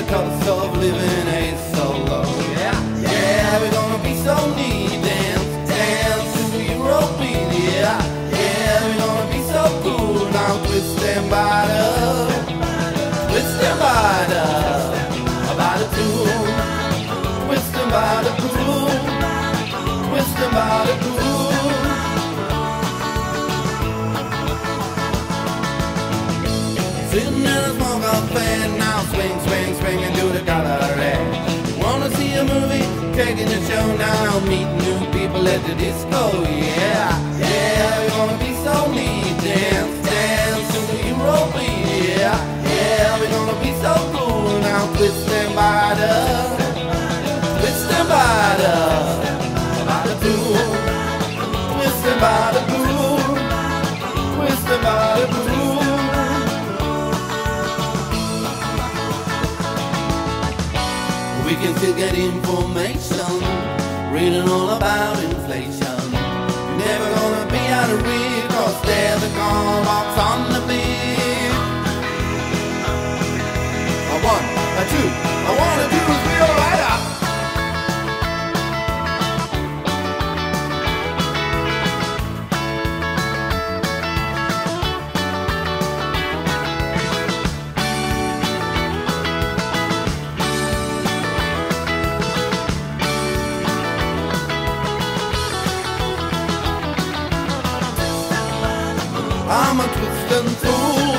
the cost of living ain't so low. Yeah, yeah, we're gonna be so neat. Dance, dance to Eurobeat. Yeah, yeah, we're gonna be so cool. Now twist them by the, twist them by the, by the pool. Twist them by the pool. Twist them by the pool. Sitting in a smoke up and now swings making a show now, meeting new people at the disco, yeah. Yeah, we're gonna be so neat, dance, dance to the Eurobeat, yeah. Yeah, we're gonna be so cool now, twisting by the, twisting by the, by the blue, twisting by the We can still get information, reading all about inflation. I'm a twisting fool,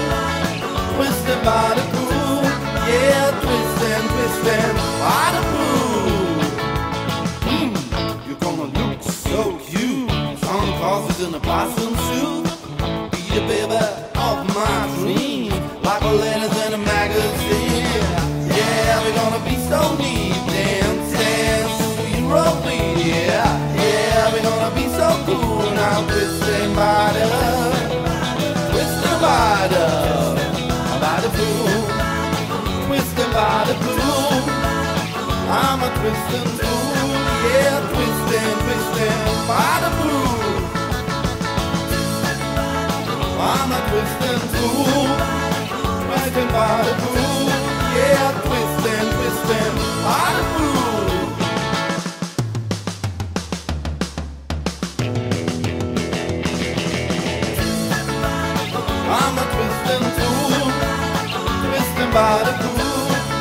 twisted by the pool. Yeah, twisting, twisting by the pool. Hmm, you're gonna look so cute. Claus is in a possum by the blue. I'm a twisting fool, yeah, twisting, twisting by the blue. I'm a twisting fool, twisting by the pool. Yeah, twisting, twisting by the pool. I'm a twisting fool, twisting by the pool.